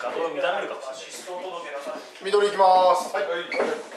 画像を乱れるかもしれない。緑いきます。はい。2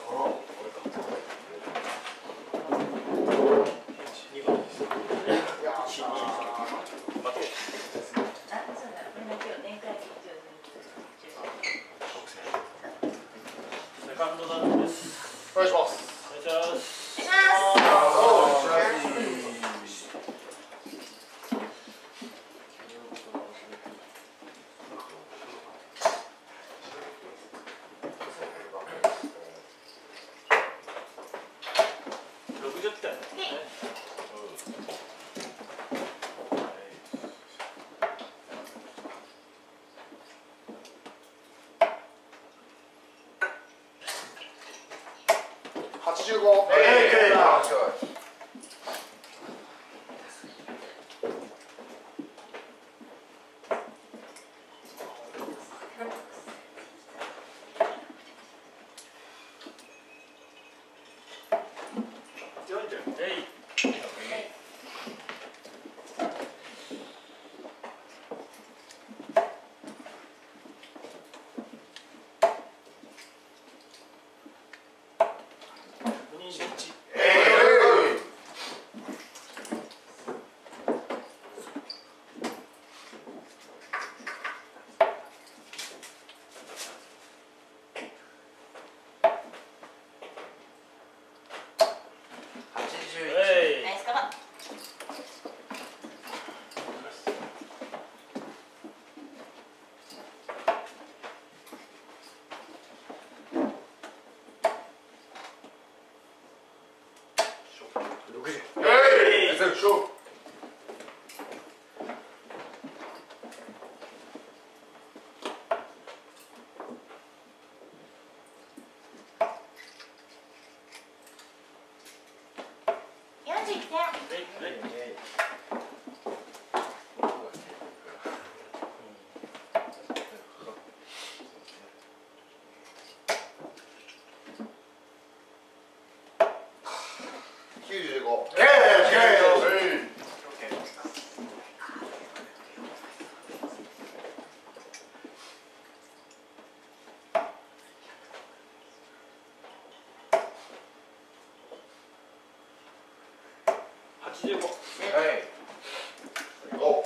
Gente. えい九十五85お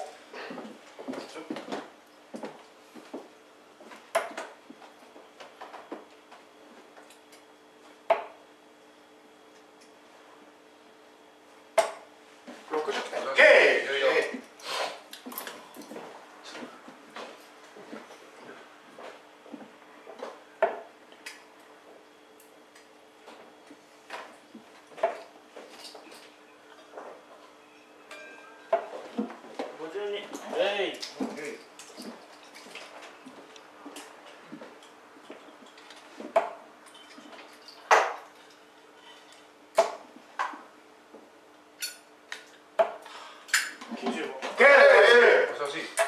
六十点52えい41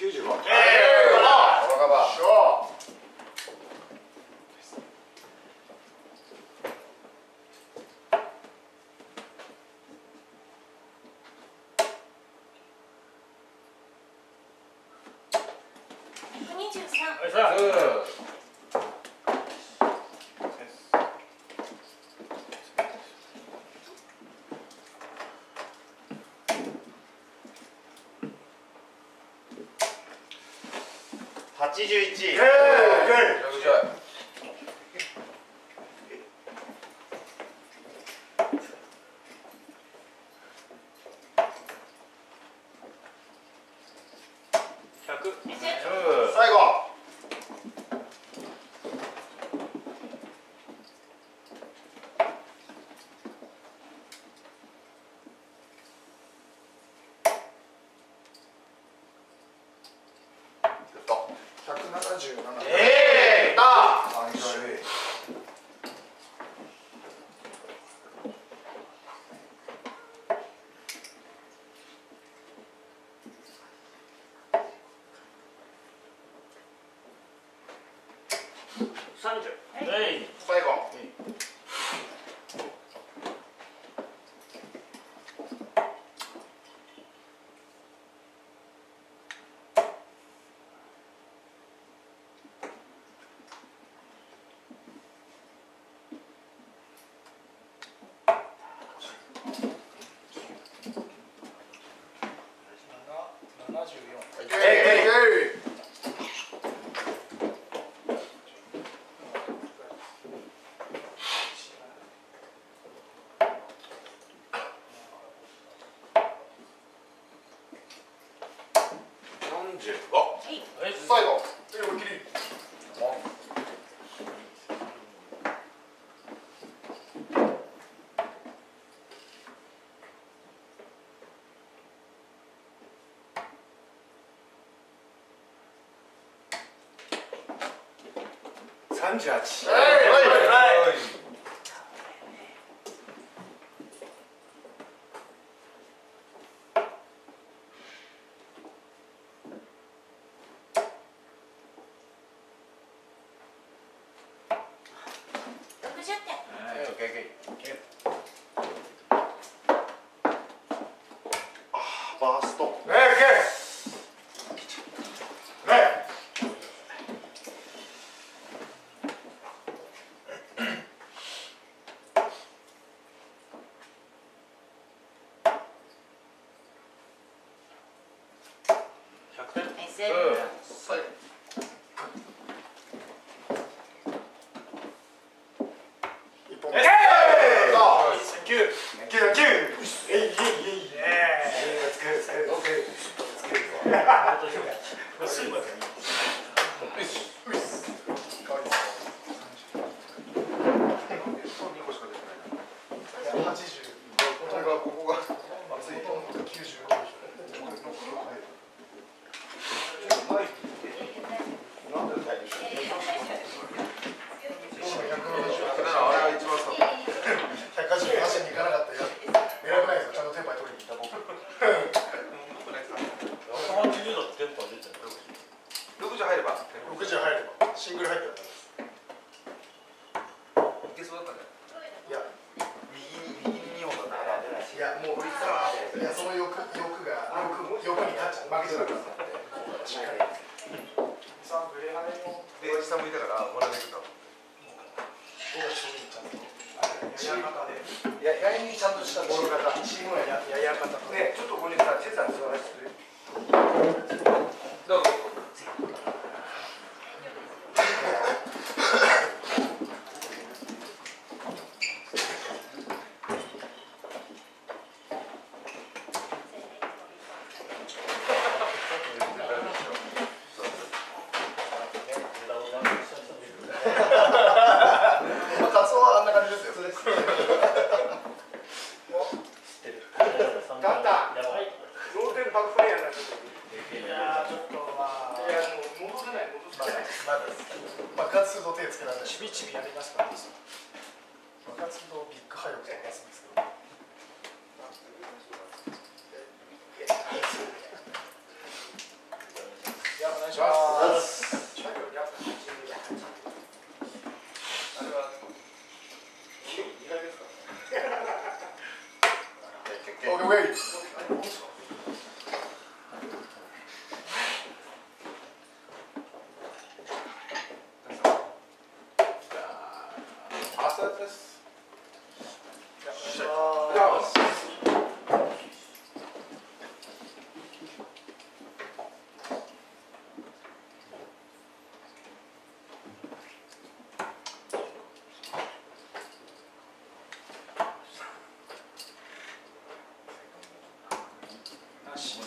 95ええ、このカバー。いさ八十一。100 30 time Pincelle, sol. Et pour c'est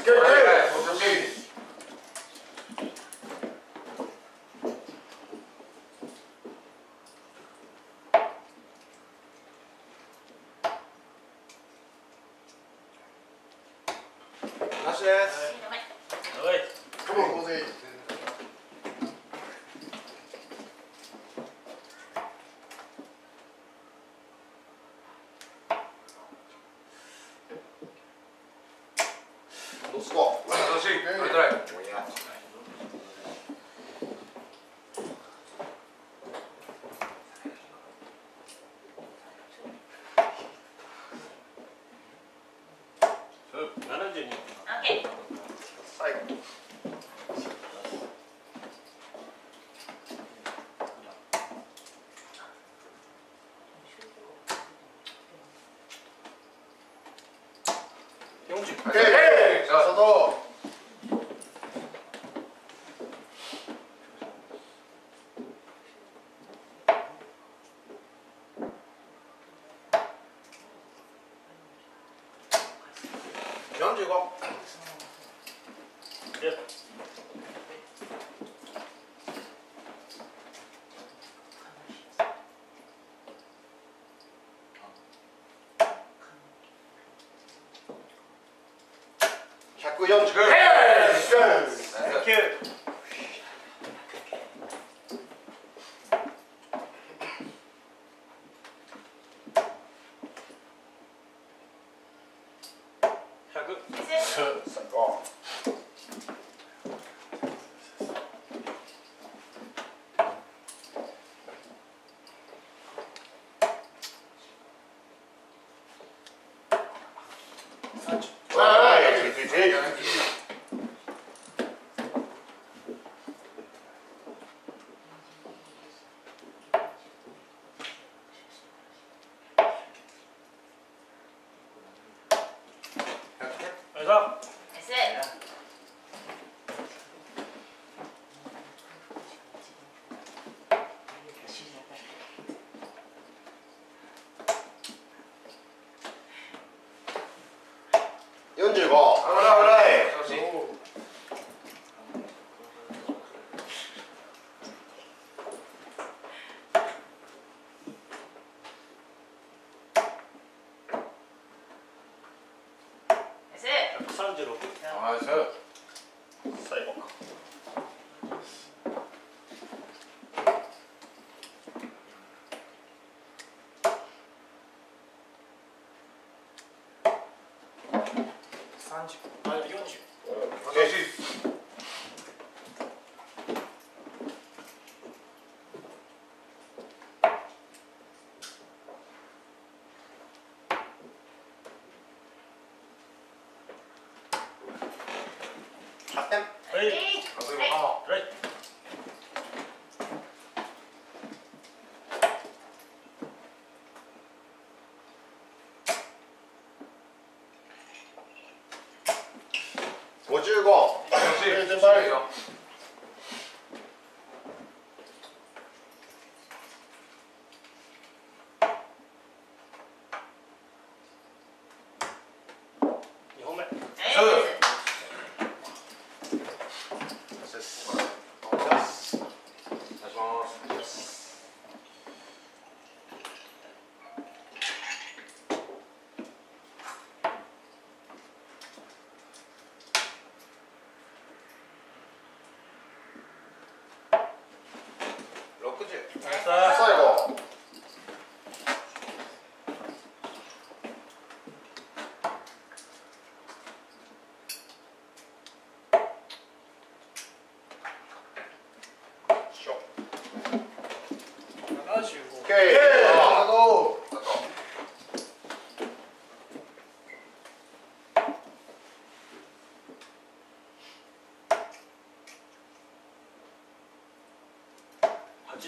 Good. Okay. 145。だ S 45ほらほら調子ス136ナイス最後。30あ40調子8点はいはいあはい55調子いい調子いいよ2本目はいですお願いします60最後しょ75 OK あと81勝負85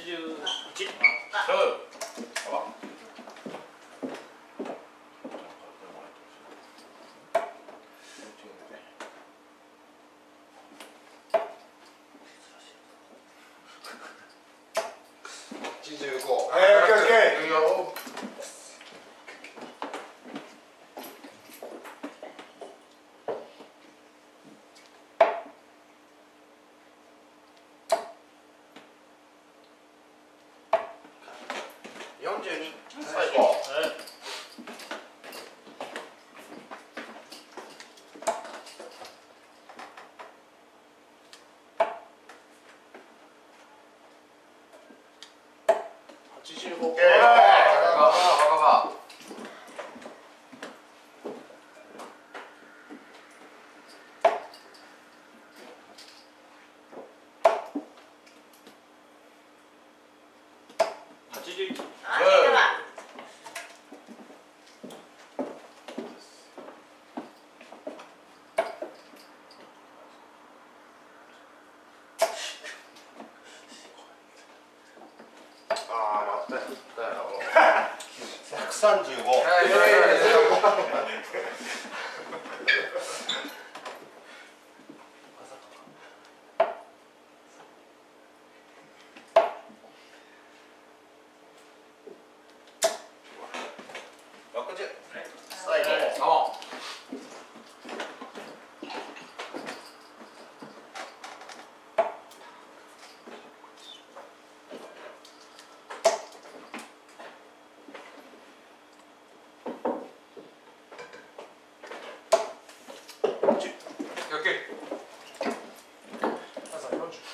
はい、オッケーオッケー。いいよ。最後はい85 OK バカバカバ81あいいわ85 135はい六十最後サモン九まずは40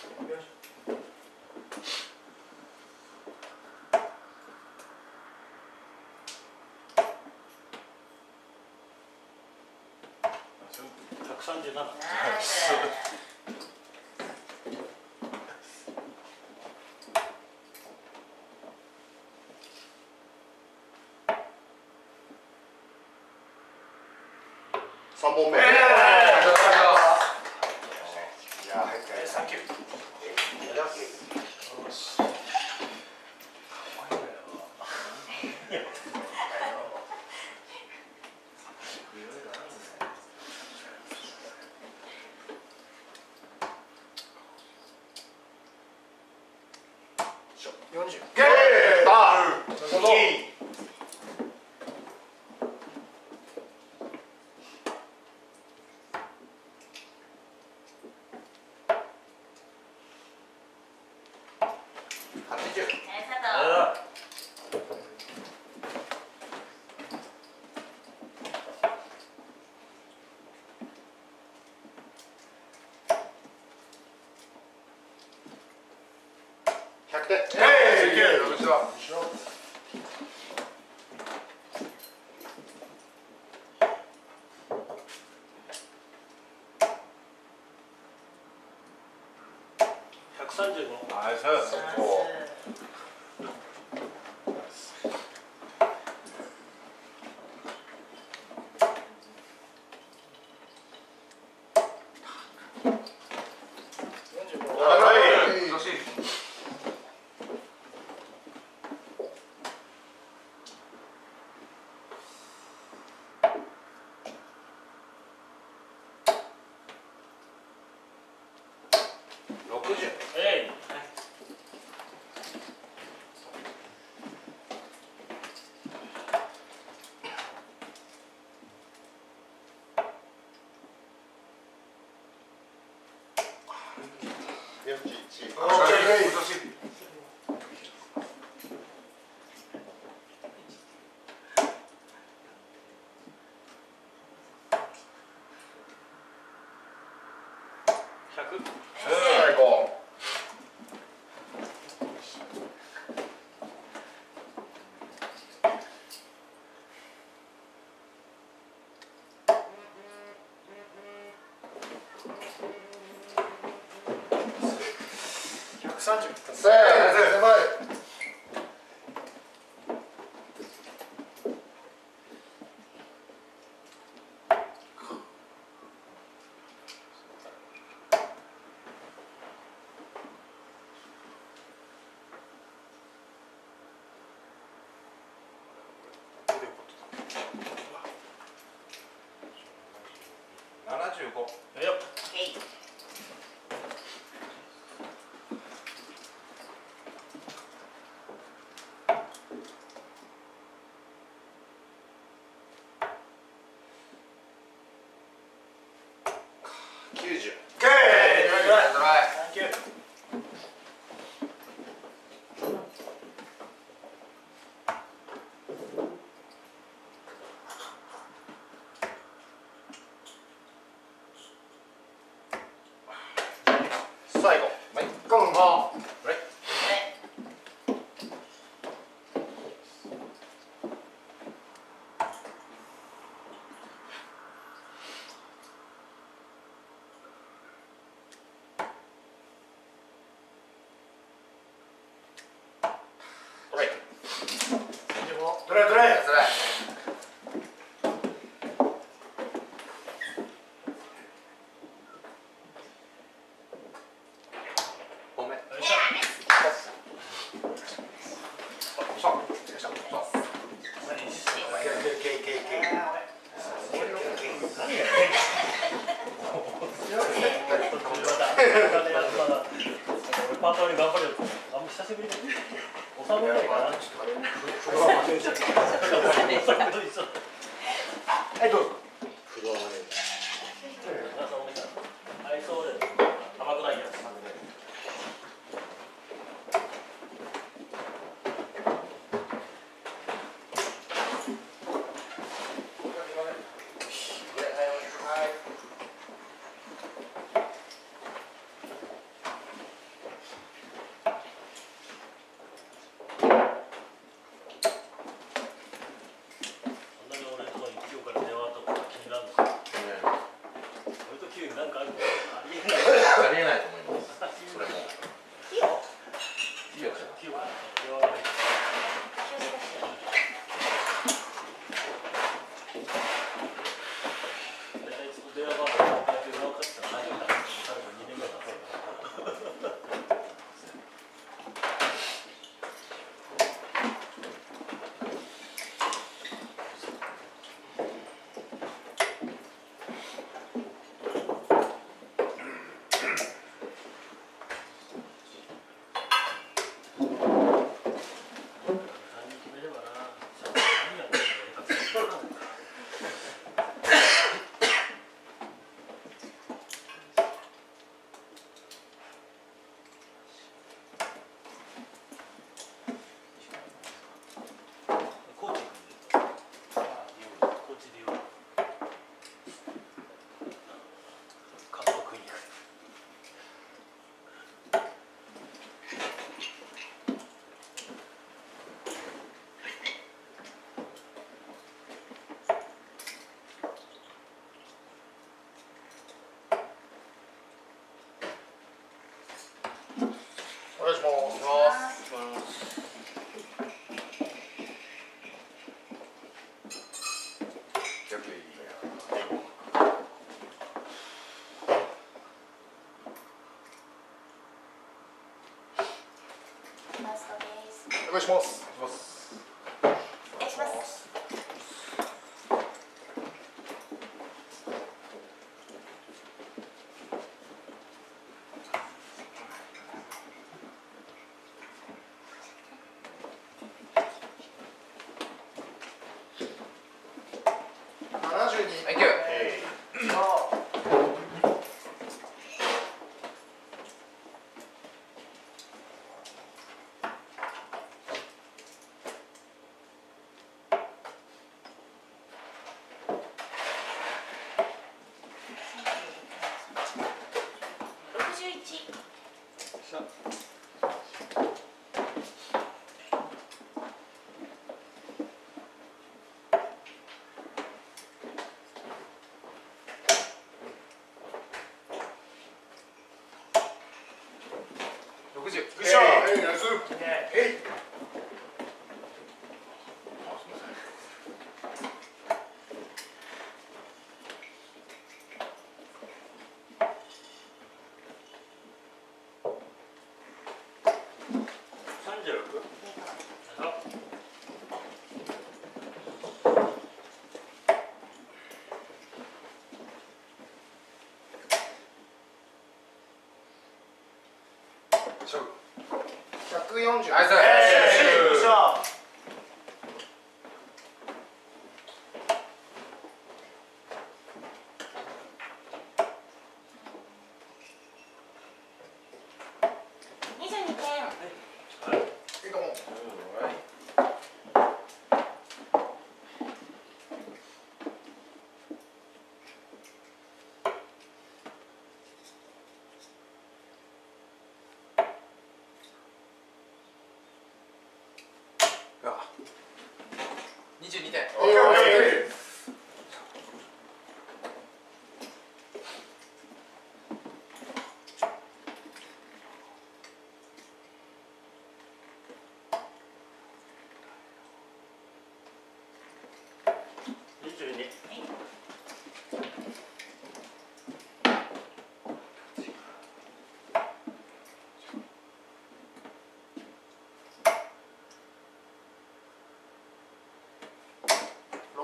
137ナイス3本目。いえやー入って。サンキュー。よし40ゲータどうぞ八十え佐藤100点えい六十はしろ135ナイスナイス45はい六十六十えい41オッケー今年100 130せー狭い。七十五。えいよえい90ケートライサンキュー最後はいゴンゴンえはい35トライ願いします。お願いします。60。Good job. Hey, that's it. Yeah. Hey. i said 22点。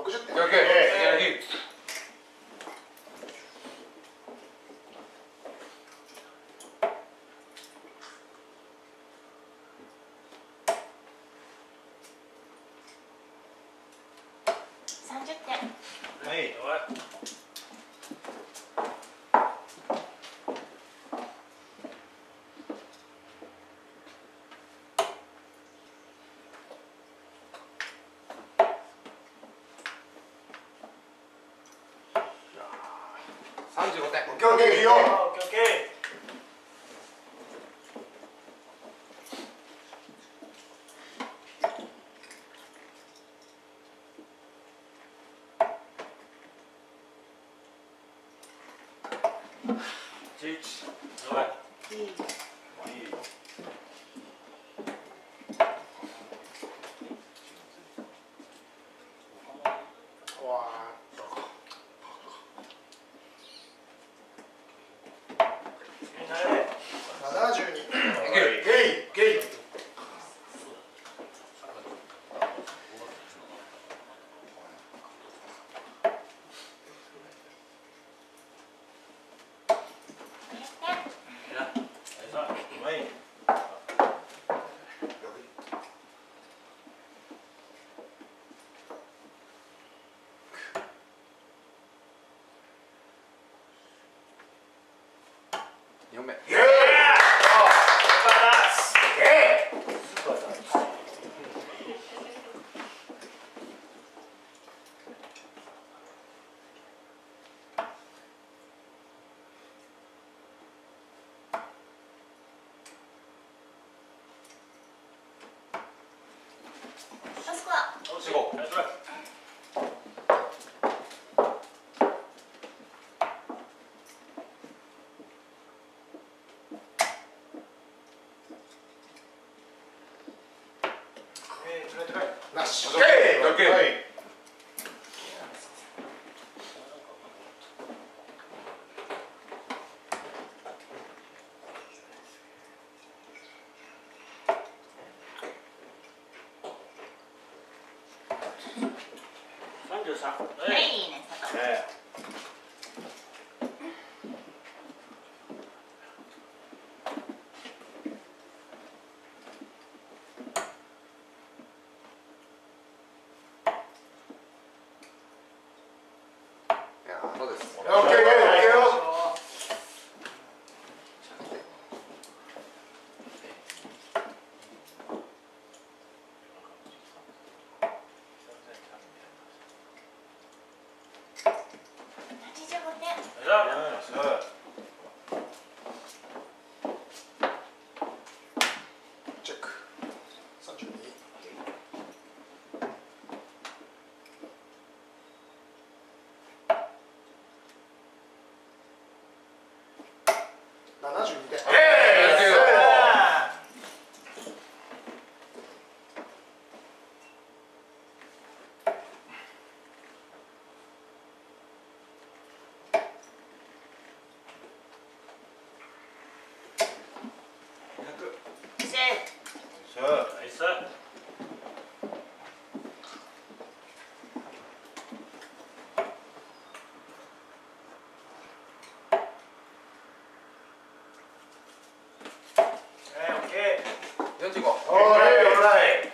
60点。OK。45点 OK いいよ。OKOK 11はいい。いいい。met. なし。OK! です。72点。45。オーライ、ー。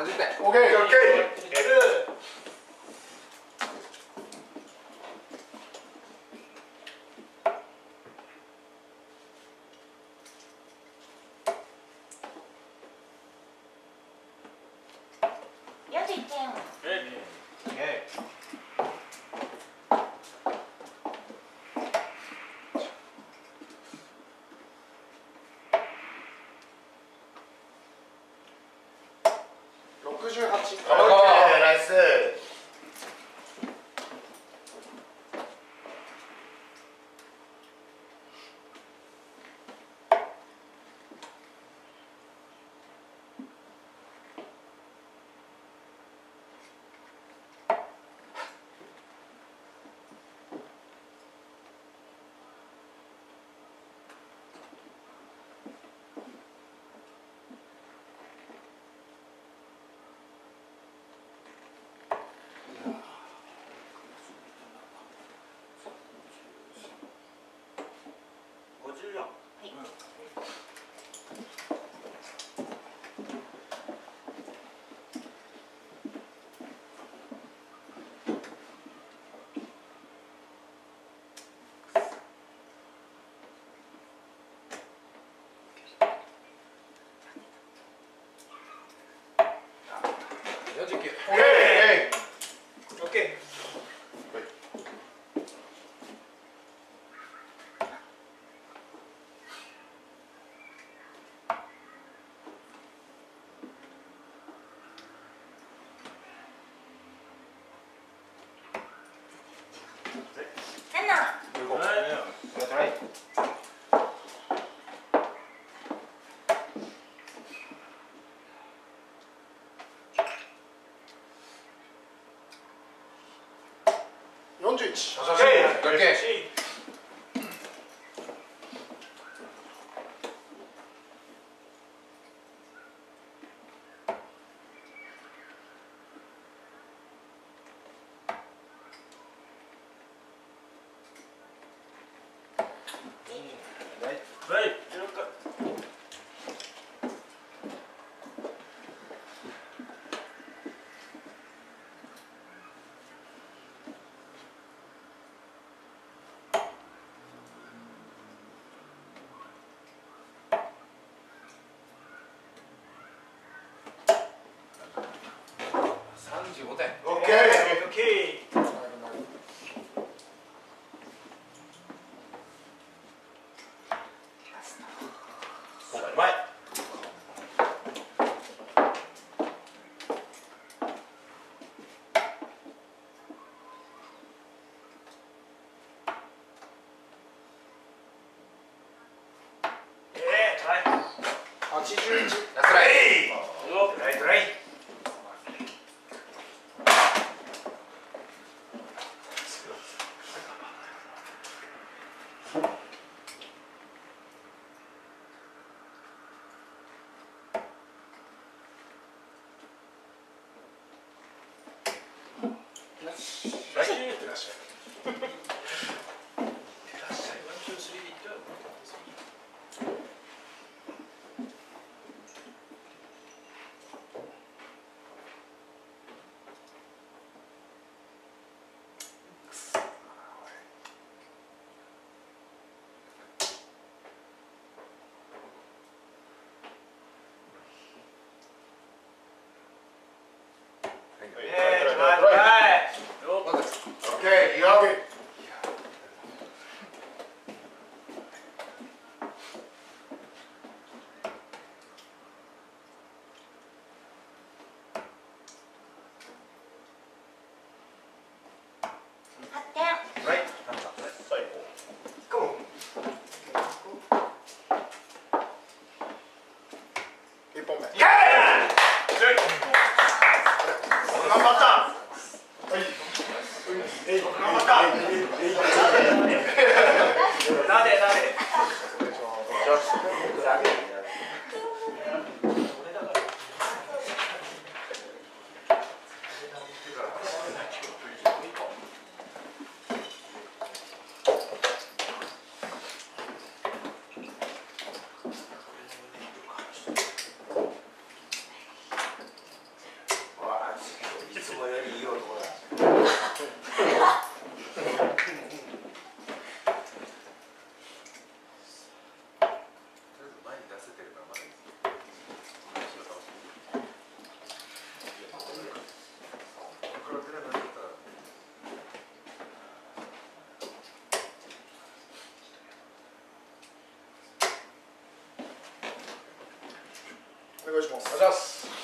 三十点。 꾸준히 같이. 오케이, 나이스. 질려. 응. 여줄게. 네. 41. Oké. Okay. Okay. オッ点 OK! OK! 81。ナス。お願いします。お願いします。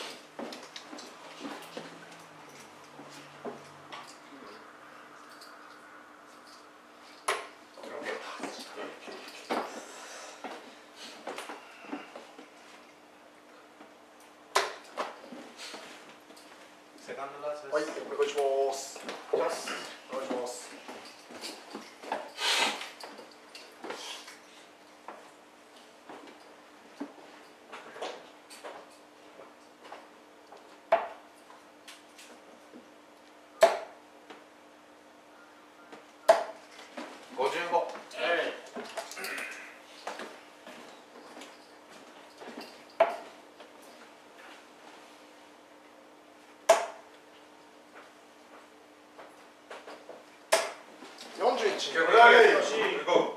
oggi ci vuole.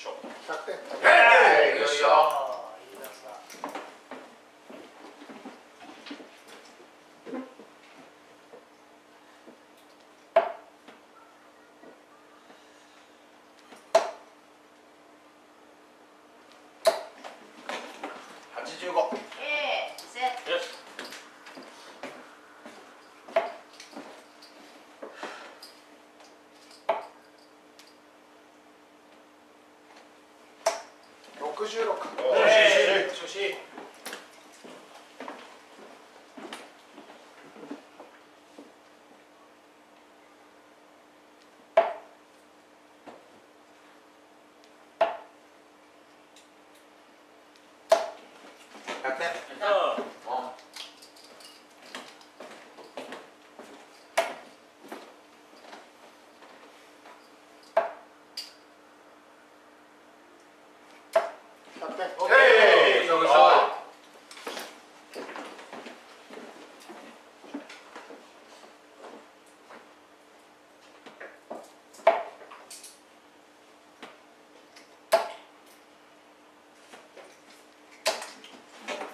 100点。えい。よいしょ。あーいいですな85 A set よし66えよしよし100点あ100点えいよいしょ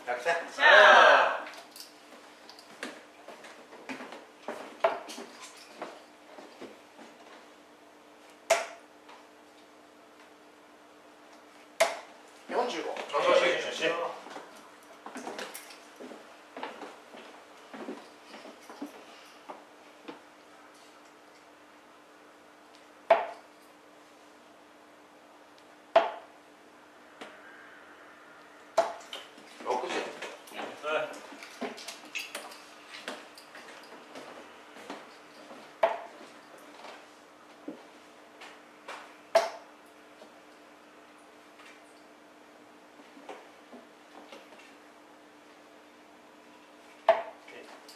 100点じゃああ45よしよしよし60あ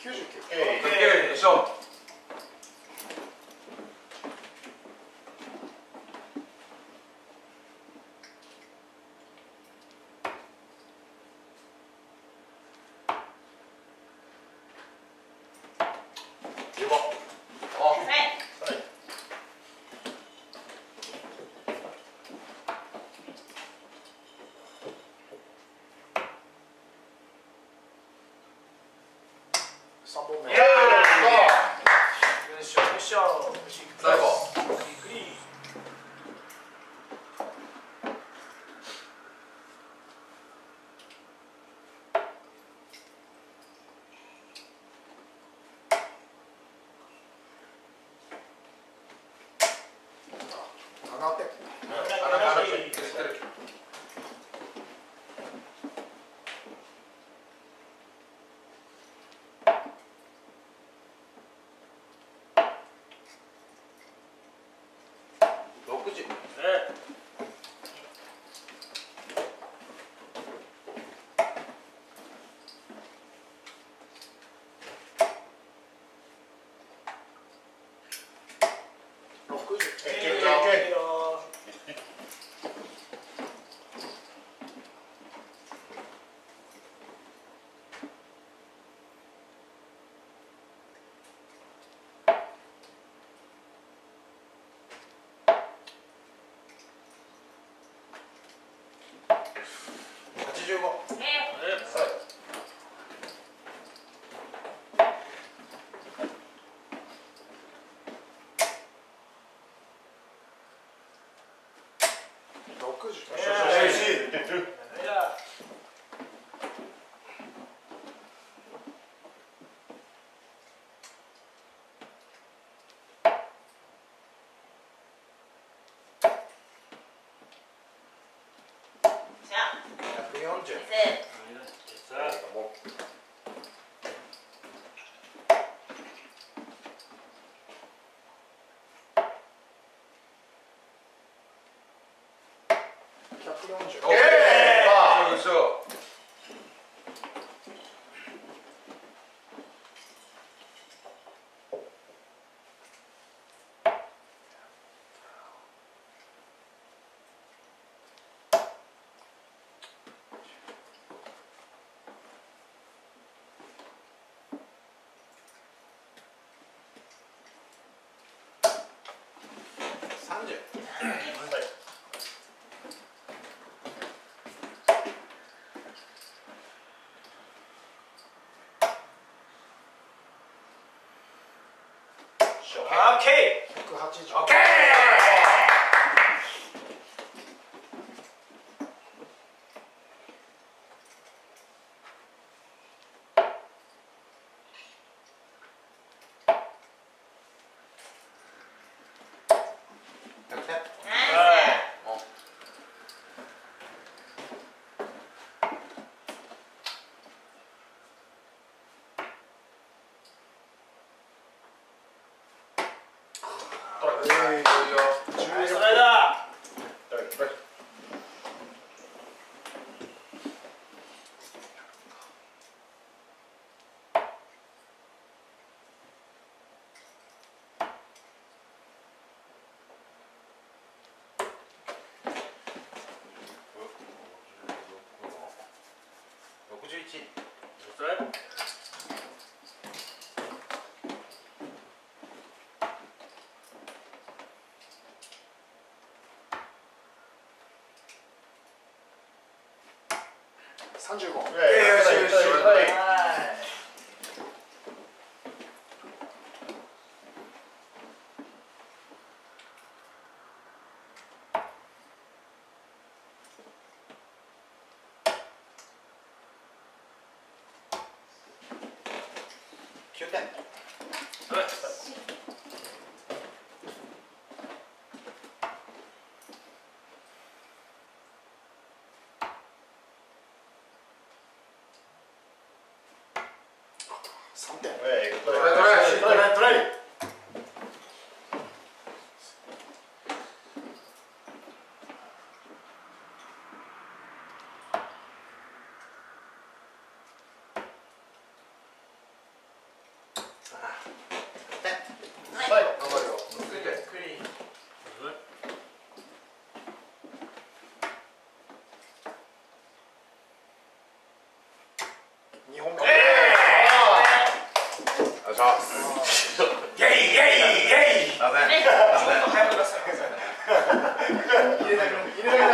99えいよいしょ15あはい3本目。よいしょよいしょ最後ゆっくり7点あらあら言ってる60え60えいけいけいけよ85ええ60えいやじゃあ140んで。オッケー61。ッケー180オッケー100点ナイェイイェイイェイ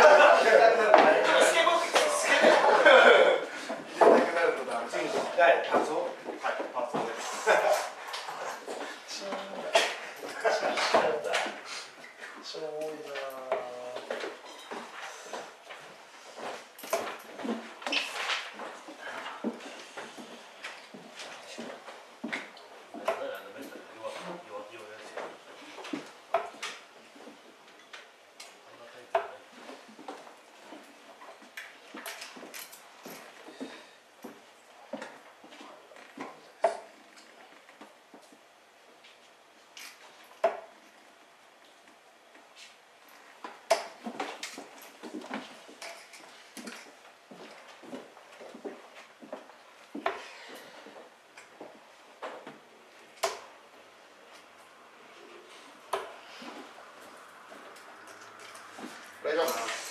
願いします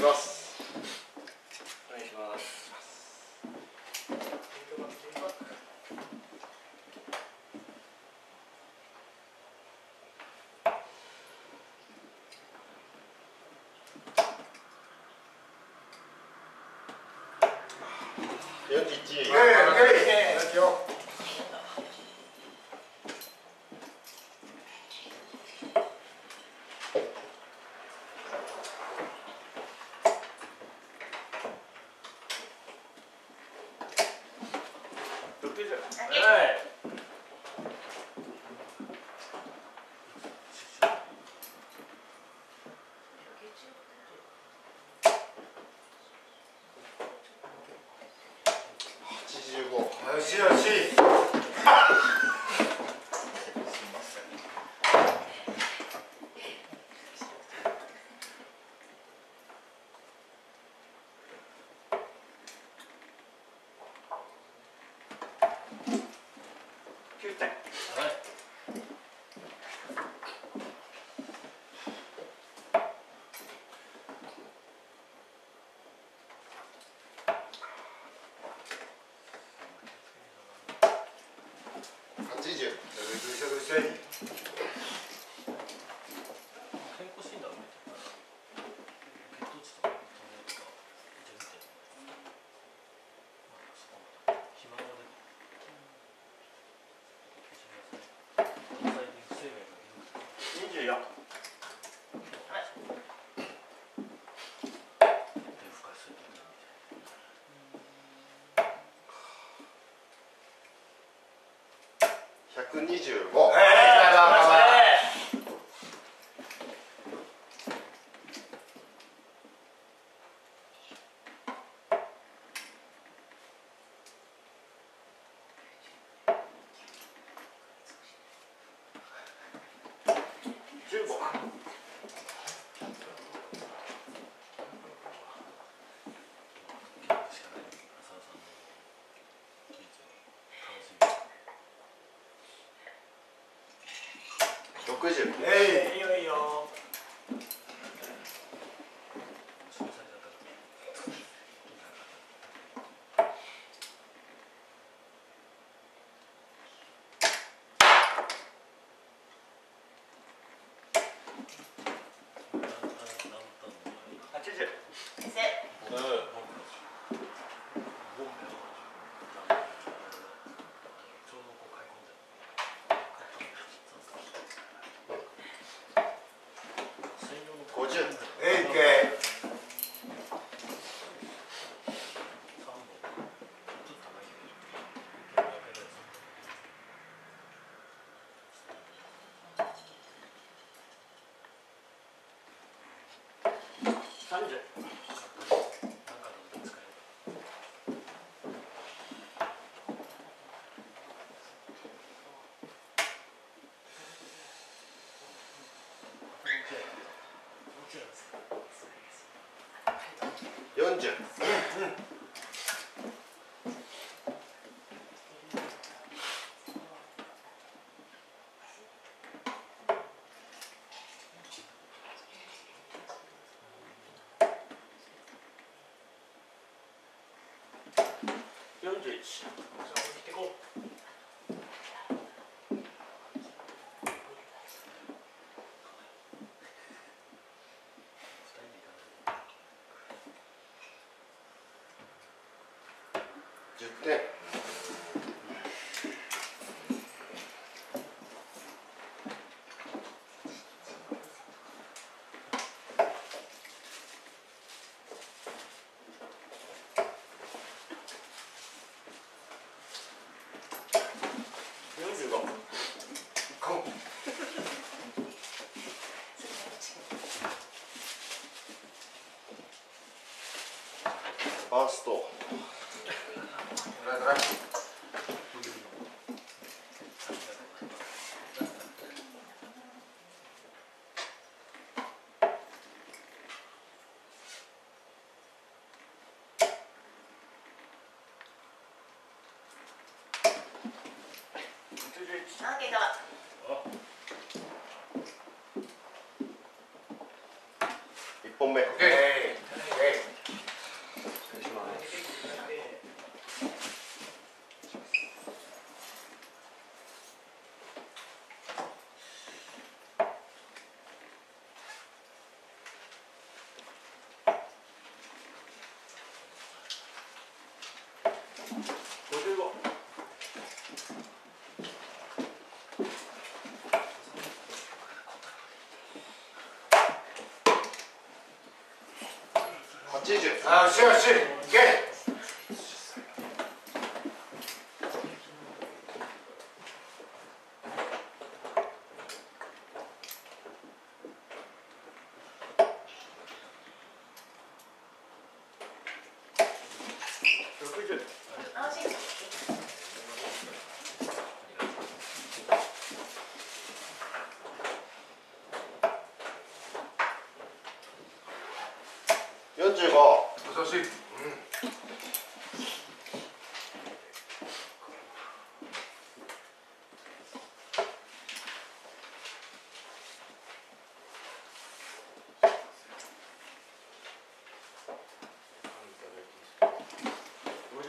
います。よいしょよしよし。isso aí. 125。えー60えい。いいよいいよ。えいけチラです。40、うん、41。10点ファースト。81アンケートは一本目。えい55八十。あよしよしいけ60安心四十五。遅しい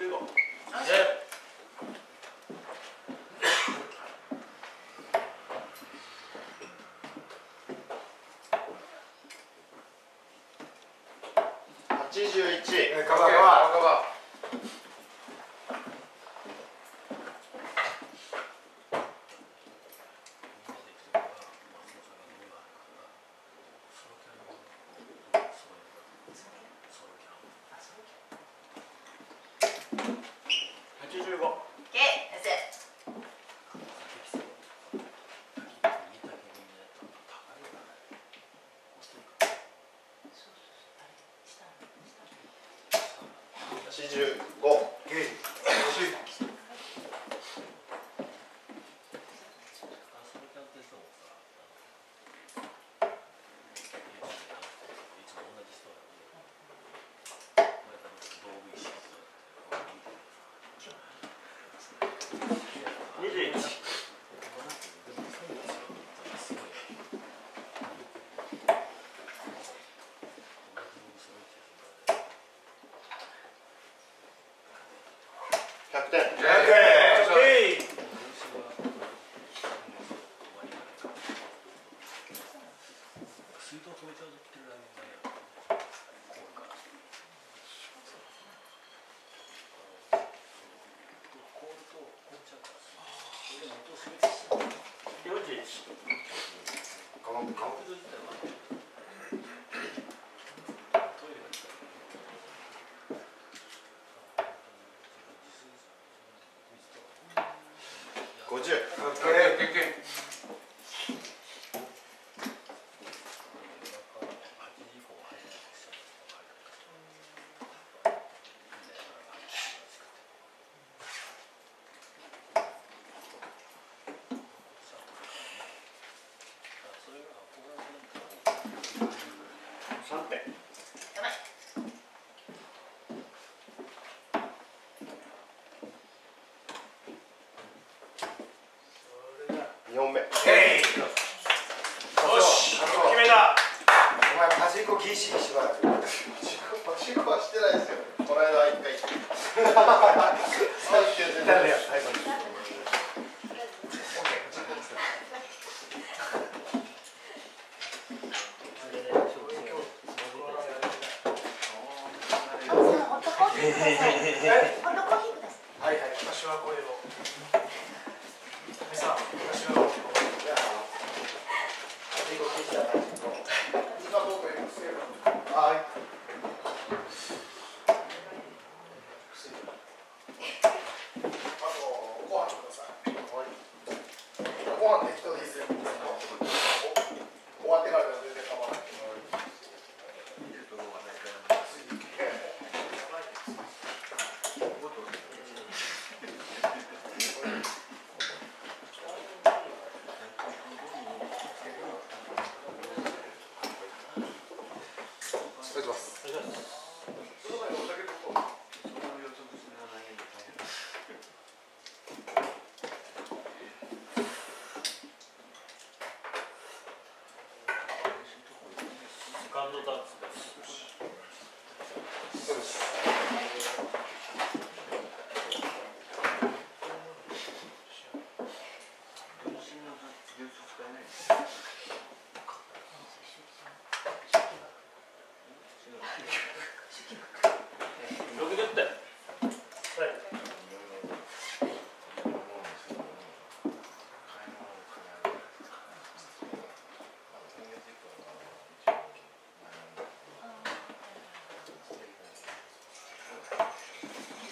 55四十五。100点。100点50。はい、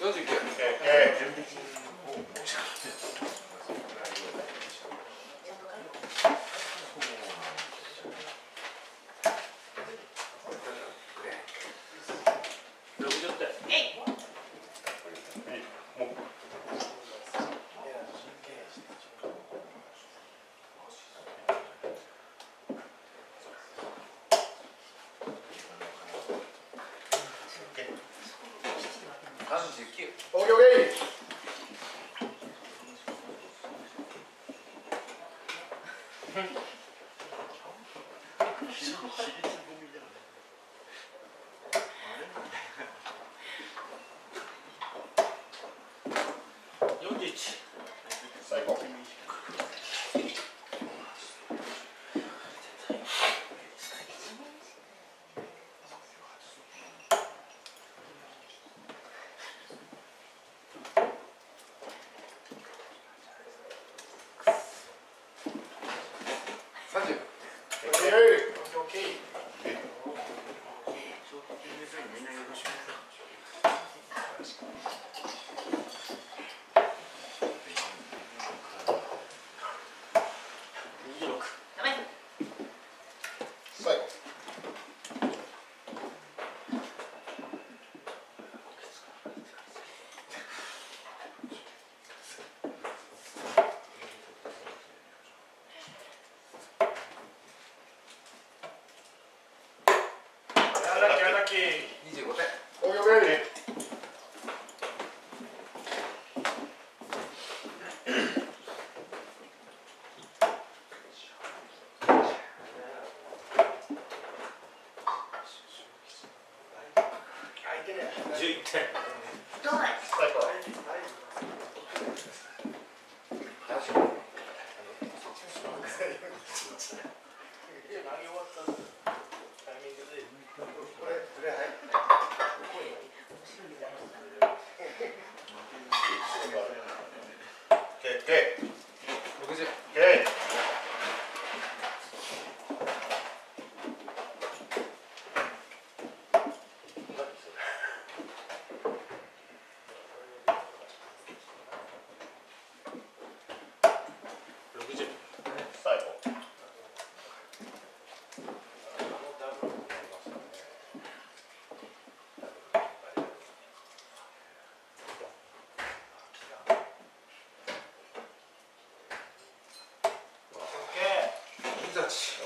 così che... Eh, eh, cute. Okay, okay. 25点。たち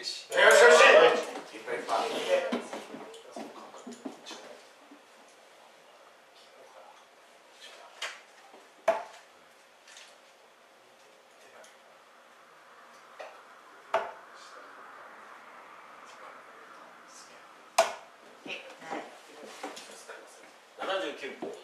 11. E prepara. Thank you.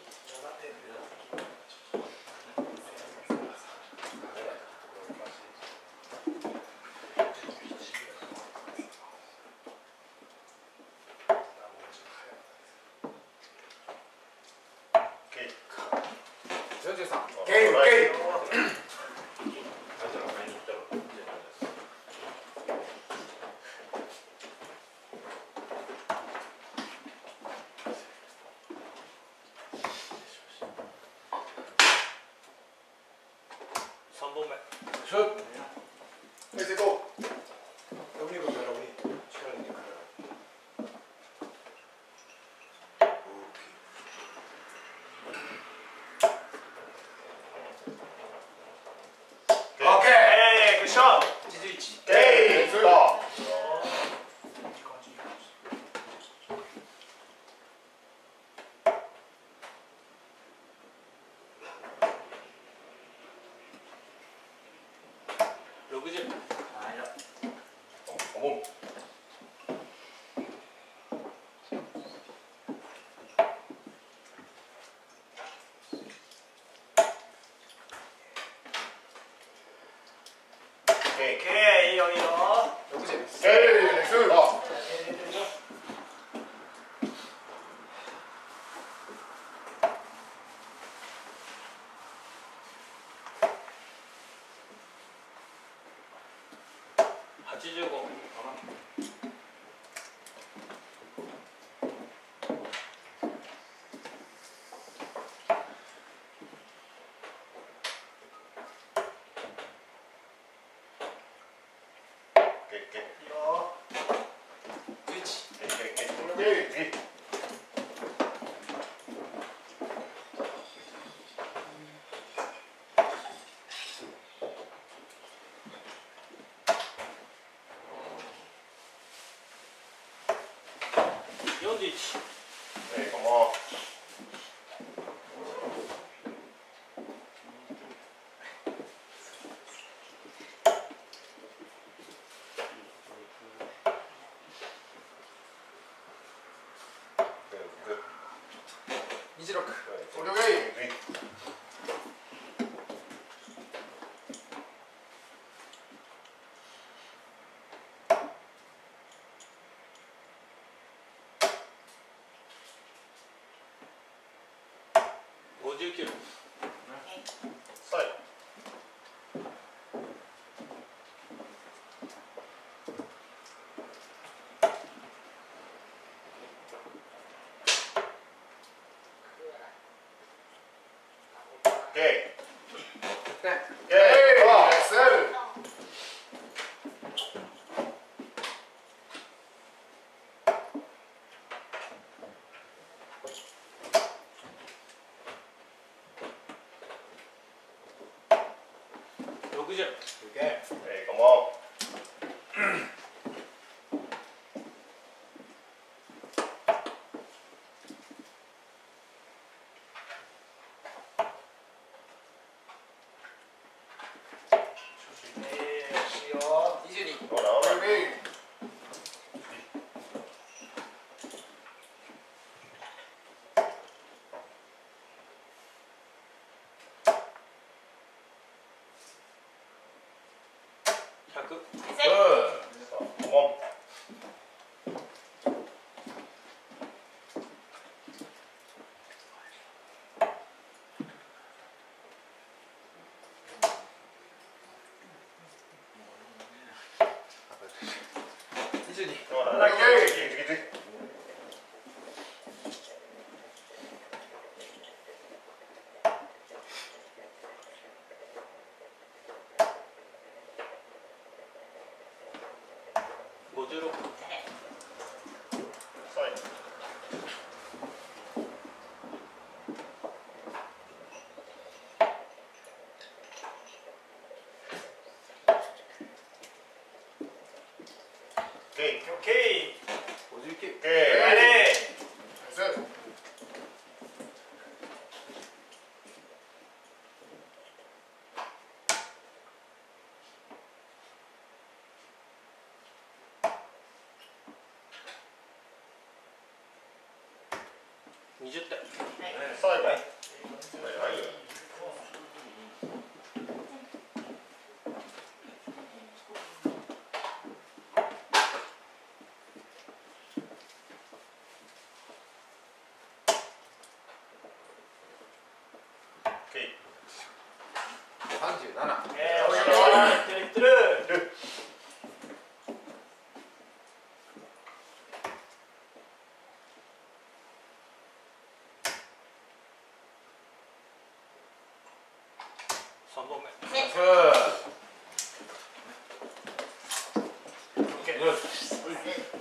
さん。 오케이, 오케이, 여기요. 여기 재밌어. 에이, 넥슨. 그렇지. 一六。お了解。五十九。Yay. Yay. Oh. Seven. 100 Good. Come on. 22 Hold on. Like Hey, it. hey, hey, hey. 56 Sorry. オッケ59ー。Okay. 20点最後。はい。37えー、おしよう。い。ってるいってる。3本目 Good. オッケー。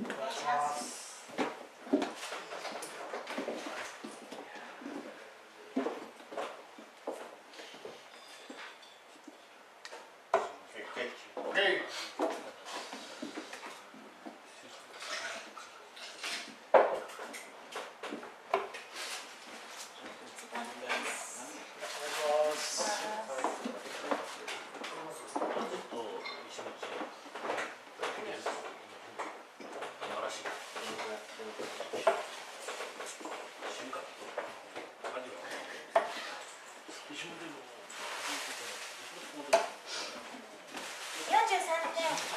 お願いします。Yeah.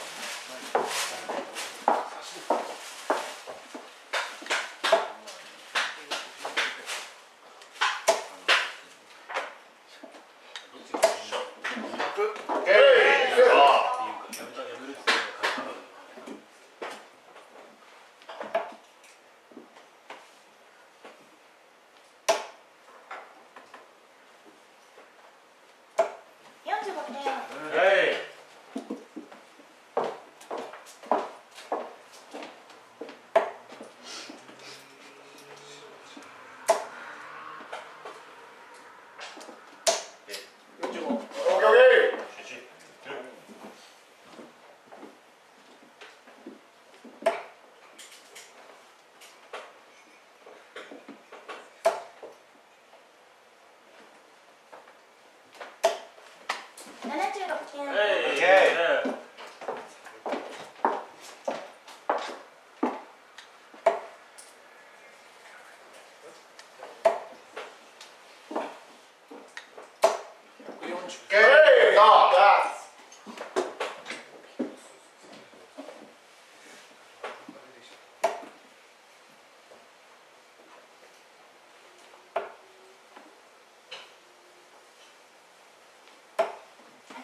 七十六点。えい。八十三。え。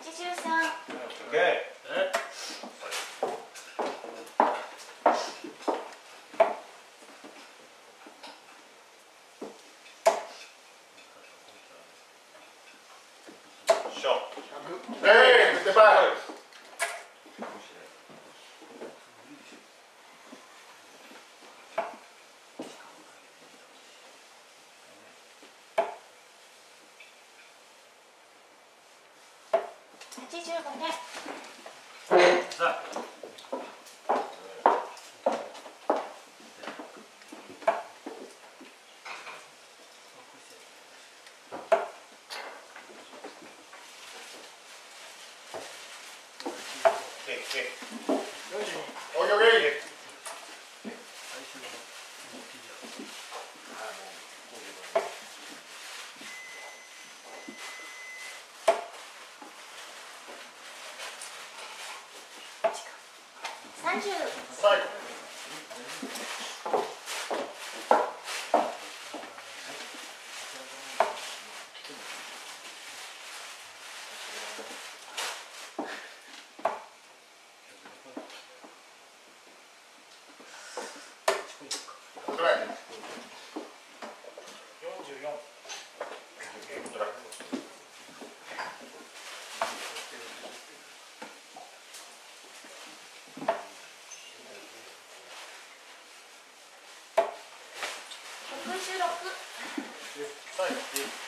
えい、で。ばい。八十五点。さあ。おいおい。三十。最後。ぐらい。で。最後。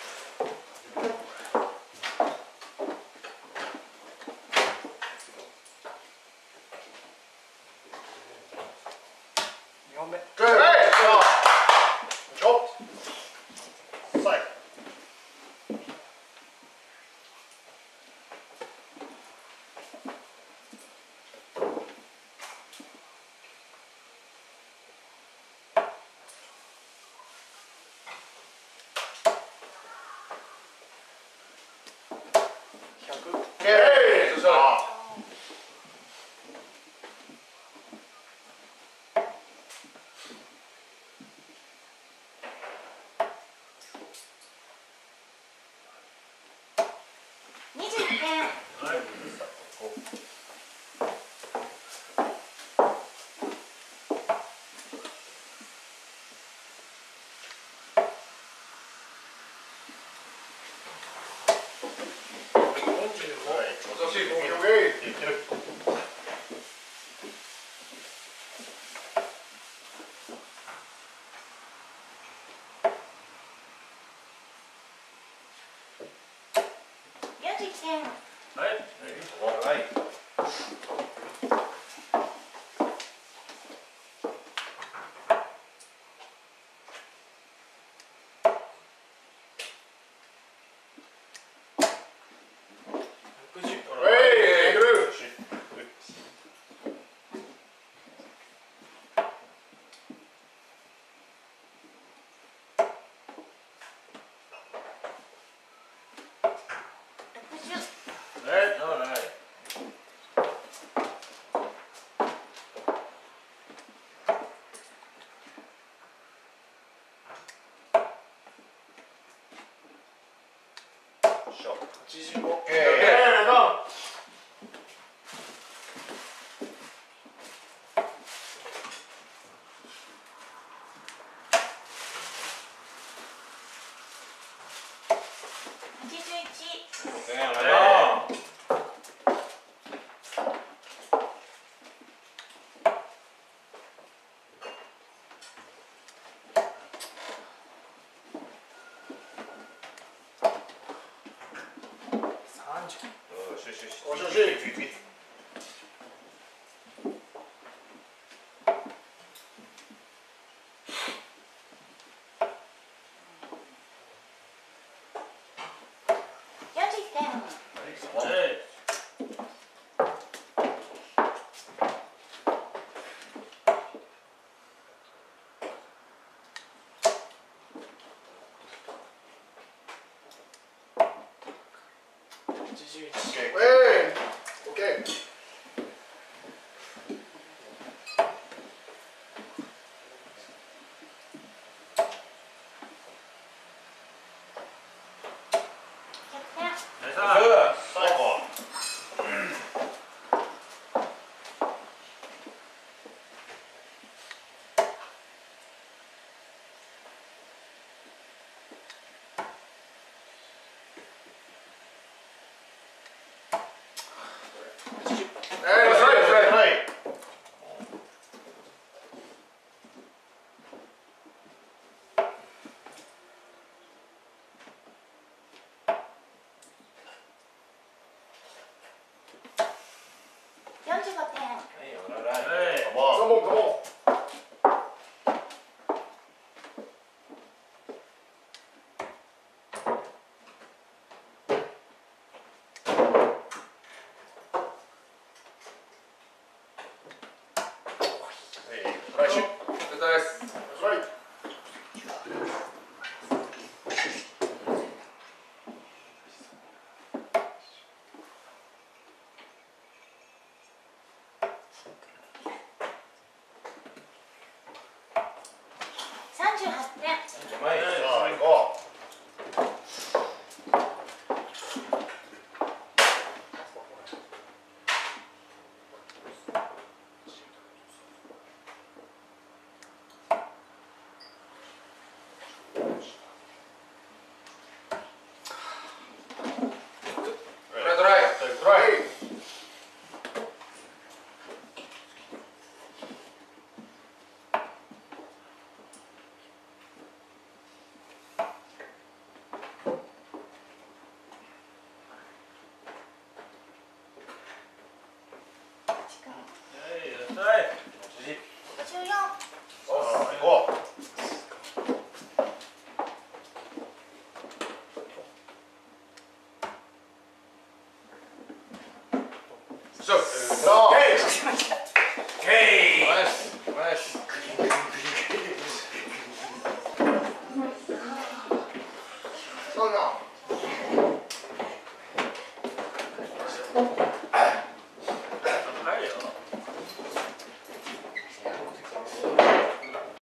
100難しいボール。えいって言ってる。四十点。はい。はい。六十。えい。ぐる。六十。はい。はい。八十五。えい。ど八十一。ね三十。よしよしよし。おしよし。四十点。最え81えいオッケー100点ナイス最高えいはい45点えカえモンカモンカモントライシュですトライ38点。对，我就用。